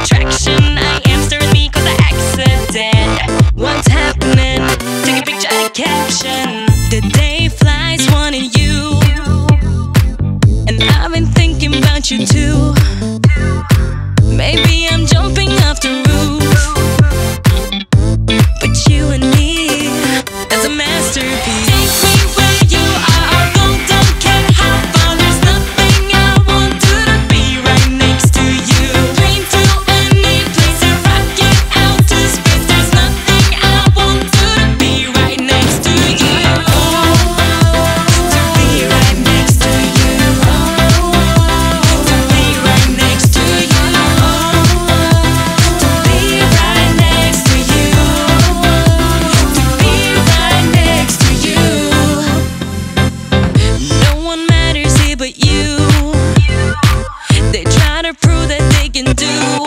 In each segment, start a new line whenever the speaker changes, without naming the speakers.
attraction, I am staring me cause I accident. What's happening? Take a picture and a caption. The day flies wanting you. And I've been thinking about you too. Maybe do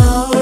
Oh.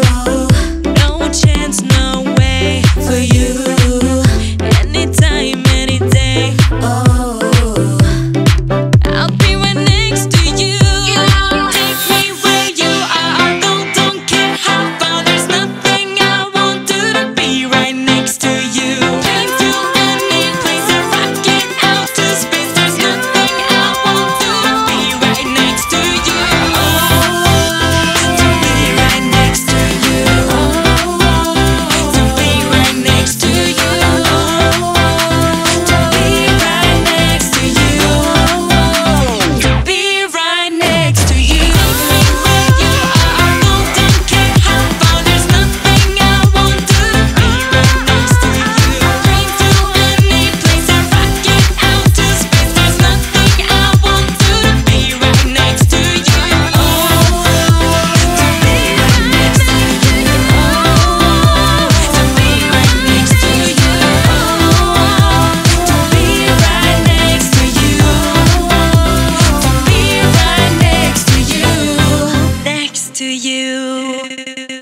you.